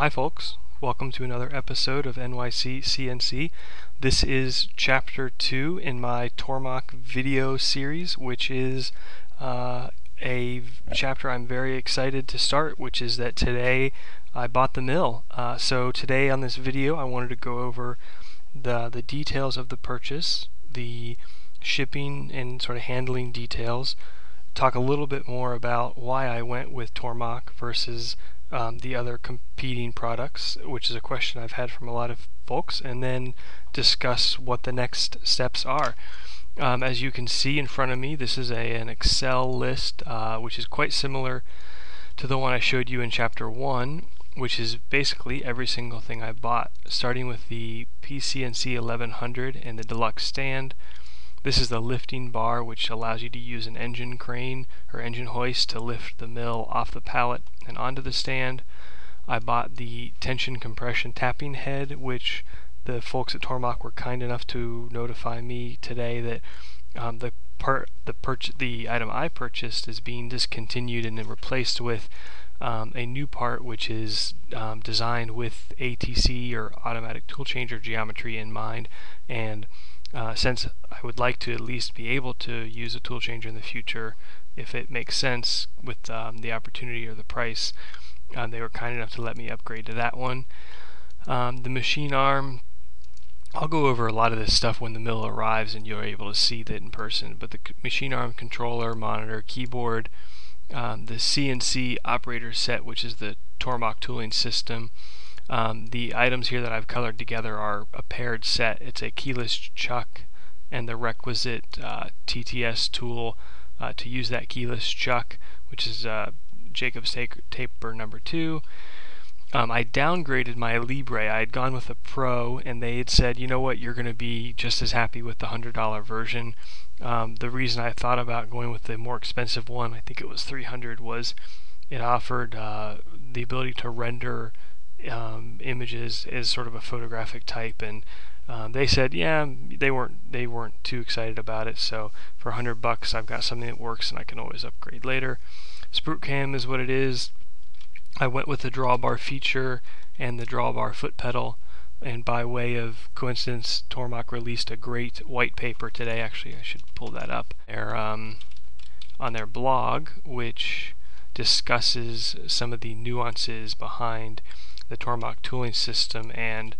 hi folks, welcome to another episode of NYC CNC. This is chapter 2 in my Tormach video series, which is uh, a chapter I'm very excited to start, which is that today I bought the mill. Uh, so today on this video I wanted to go over the, the details of the purchase, the shipping and sort of handling details, talk a little bit more about why I went with Tormach versus um, the other competing products, which is a question I've had from a lot of folks, and then discuss what the next steps are. Um, as you can see in front of me, this is a, an Excel list, uh, which is quite similar to the one I showed you in Chapter 1, which is basically every single thing I bought, starting with the PCNC 1100 and the deluxe stand, this is the lifting bar which allows you to use an engine crane or engine hoist to lift the mill off the pallet and onto the stand. I bought the tension compression tapping head which the folks at Tormach were kind enough to notify me today that um, the part the the item I purchased is being discontinued and replaced with um, a new part which is um, designed with ATC or automatic tool changer geometry in mind and uh, since I would like to at least be able to use a tool changer in the future if it makes sense with um, the opportunity or the price. Um, they were kind enough to let me upgrade to that one. Um, the machine arm, I'll go over a lot of this stuff when the mill arrives and you're able to see that in person, but the machine arm controller, monitor, keyboard, um, the CNC operator set, which is the Tormach tooling system, um, the items here that I've colored together are a paired set. It's a keyless chuck and the requisite uh, TTS tool uh, to use that keyless chuck, which is uh, Jacob's taper number two. Um, I downgraded my Alibre. I had gone with a Pro, and they had said, you know what, you're going to be just as happy with the $100 version. Um, the reason I thought about going with the more expensive one, I think it was 300, was it offered uh, the ability to render um, images is sort of a photographic type, and um, they said, yeah, they weren't they weren't too excited about it. So for 100 bucks, I've got something that works, and I can always upgrade later. SprutCAM is what it is. I went with the drawbar feature and the drawbar foot pedal. And by way of coincidence, Tormach released a great white paper today. Actually, I should pull that up. Their, um, on their blog, which discusses some of the nuances behind the Tormach tooling system and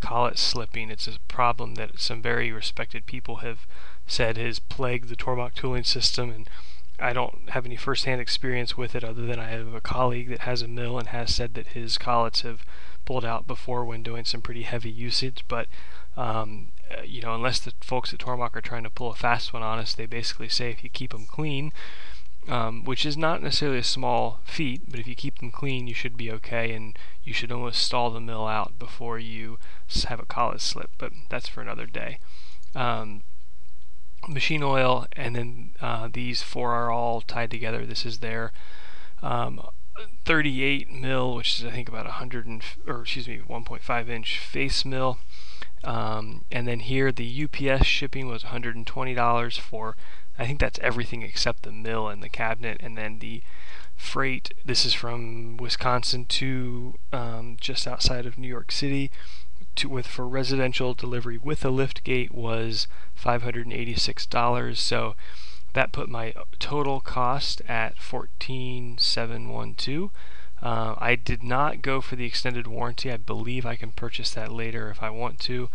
collet slipping. It's a problem that some very respected people have said has plagued the Tormach tooling system and I don't have any first-hand experience with it other than I have a colleague that has a mill and has said that his collets have pulled out before when doing some pretty heavy usage but um, uh, you know unless the folks at Tormach are trying to pull a fast one on us they basically say if you keep them clean um, which is not necessarily a small feat, but if you keep them clean, you should be okay, and you should almost stall the mill out before you have a collet slip, but that's for another day. Um, machine oil, and then uh, these four are all tied together. This is their um, 38 mil, which is I think about 100 and, or excuse me, 1.5 inch face mill. Um, and then here the UPS shipping was $120 for I think that's everything except the mill and the cabinet, and then the freight. This is from Wisconsin to um, just outside of New York City. To, with for residential delivery with a lift gate was $586. So that put my total cost at 14712. Uh, I did not go for the extended warranty. I believe I can purchase that later if I want to.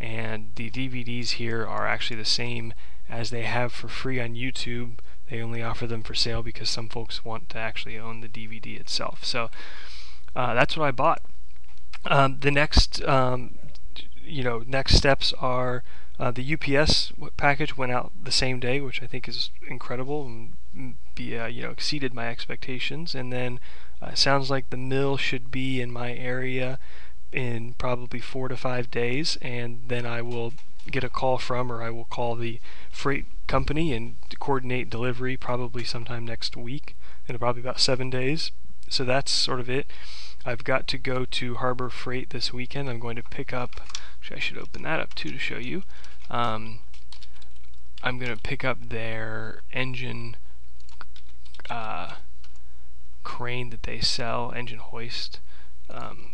And the DVDs here are actually the same as they have for free on YouTube. They only offer them for sale because some folks want to actually own the DVD itself. So uh, that's what I bought. Um, the next, um, you know, next steps are uh, the UPS package went out the same day, which I think is incredible and be, uh, you know exceeded my expectations. And then uh, sounds like the mill should be in my area in probably four to five days, and then I will get a call from, or I will call the freight company and coordinate delivery probably sometime next week, in probably about seven days. So that's sort of it. I've got to go to Harbor Freight this weekend. I'm going to pick up, I should open that up too to show you. Um, I'm going to pick up their engine uh, crane that they sell, engine hoist. um,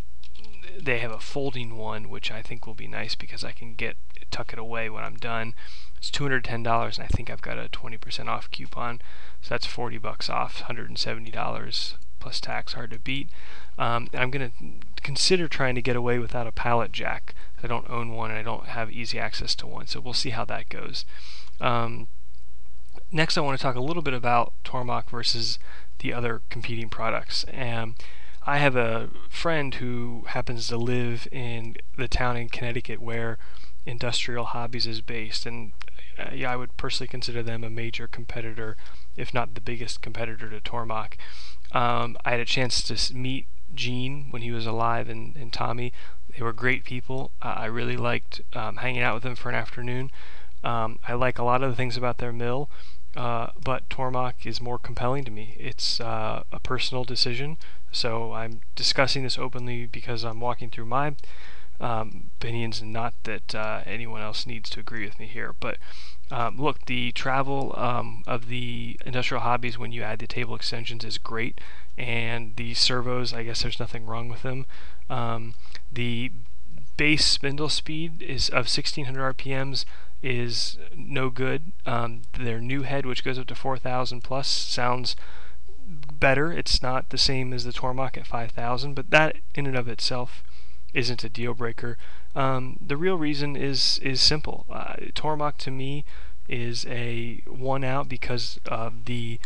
they have a folding one, which I think will be nice because I can get tuck it away when I'm done. It's $210, and I think I've got a 20% off coupon, so that's 40 bucks off, $170 plus tax, hard to beat. Um, I'm going to consider trying to get away without a pallet jack. I don't own one and I don't have easy access to one, so we'll see how that goes. Um, next, I want to talk a little bit about Tormach versus the other competing products. And I have a friend who happens to live in the town in Connecticut where Industrial Hobbies is based, and uh, yeah, I would personally consider them a major competitor, if not the biggest competitor to Tormach. Um, I had a chance to meet Gene when he was alive and, and Tommy. They were great people. Uh, I really liked um, hanging out with them for an afternoon. Um, I like a lot of the things about their mill, uh, but Tormach is more compelling to me. It's uh, a personal decision, so I'm discussing this openly because I'm walking through my um, opinions, and not that uh, anyone else needs to agree with me here. But um, look, the travel um, of the industrial hobbies when you add the table extensions is great, and the servos, I guess there's nothing wrong with them. Um, the base spindle speed is of 1600 RPMs is no good. Um, their new head, which goes up to 4000 plus, sounds better. It's not the same as the Tormach at 5000, but that in and of itself isn't a deal breaker. Um, the real reason is is simple. Uh, Tormach to me is a one out because of the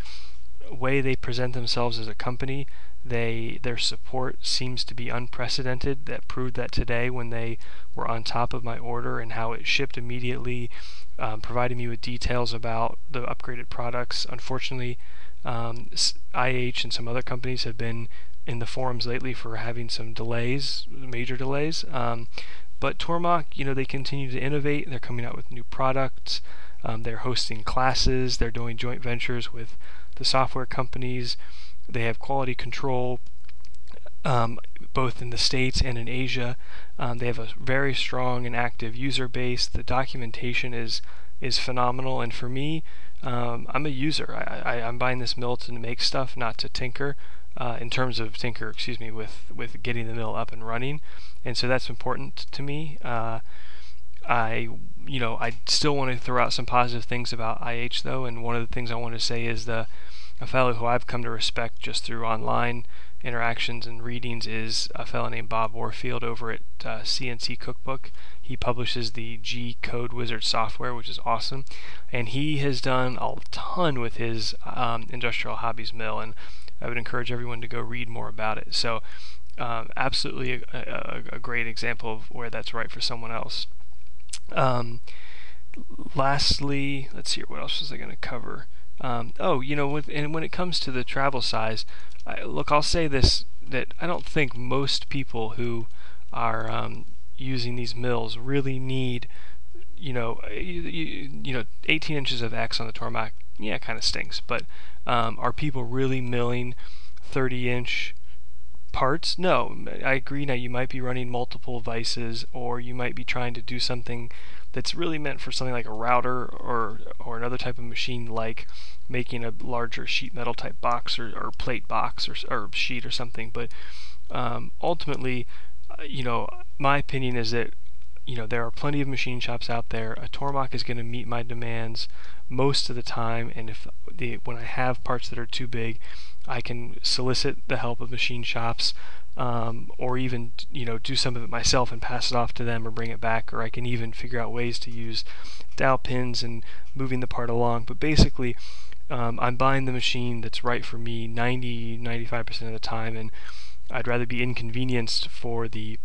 way they present themselves as a company. They their support seems to be unprecedented. That proved that today when they were on top of my order and how it shipped immediately, um, providing me with details about the upgraded products. Unfortunately, um, IH and some other companies have been in the forums lately for having some delays, major delays. Um, but Tormach, you know, they continue to innovate. They're coming out with new products. Um, they're hosting classes. They're doing joint ventures with the software companies. They have quality control um, both in the States and in Asia. Um, they have a very strong and active user base. The documentation is is phenomenal. And for me, um, I'm a user. I, I, I'm buying this mill to make stuff, not to tinker uh, in terms of Tinker, excuse me, with with getting the mill up and running, and so that's important to me. Uh, I, you know, I still want to throw out some positive things about IH though, and one of the things I want to say is the a fellow who I've come to respect just through online interactions and readings is a fellow named Bob Warfield over at uh, CNC Cookbook. He publishes the G Code Wizard software, which is awesome, and he has done a ton with his um, industrial hobbies mill. And I would encourage everyone to go read more about it. So, um, absolutely a, a, a, great example of where that's right for someone else. Um, lastly, let's see what else was I going to cover. Um, oh, you know, with, and when it comes to the travel size, I, look, I'll say this that I don't think most people who are um, using these mills really need, you know, you, you, you know, 18 inches of X on the Tormach. Yeah, kind of stinks, but um, are people really milling 30 inch parts? No, I agree. Now you might be running multiple vices, or you might be trying to do something that's really meant for something like a router or or another type of machine, like making a larger sheet metal type box or, or plate box or, or sheet or something. But um, ultimately, uh, you know, my opinion is that you know there are plenty of machine shops out there. A Tormach is going to meet my demands most of the time, and if the when I have parts that are too big, I can solicit the help of machine shops, um, or even you know do some of it myself and pass it off to them or bring it back, or I can even figure out ways to use dowel pins and moving the part along. But basically, um, I'm buying the machine that's right for me 90 95% of the time, and I'd rather be inconvenienced for the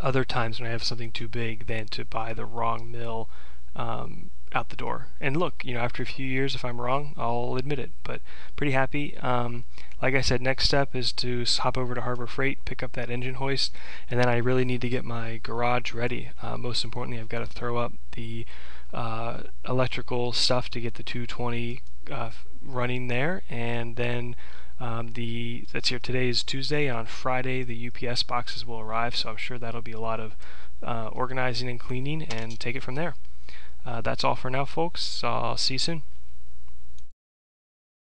other times when I have something too big than to buy the wrong mill um, out the door. And look, you know, after a few years, if I'm wrong, I'll admit it. But pretty happy. Um, like I said, next step is to hop over to Harbor Freight, pick up that engine hoist, and then I really need to get my garage ready. Uh, most importantly, I've got to throw up the uh, electrical stuff to get the 220 uh, running there, and then um, the that's here today is Tuesday. On Friday, the UPS boxes will arrive, so I'm sure that'll be a lot of uh, organizing and cleaning, and take it from there. Uh, that's all for now, folks. I'll see you soon.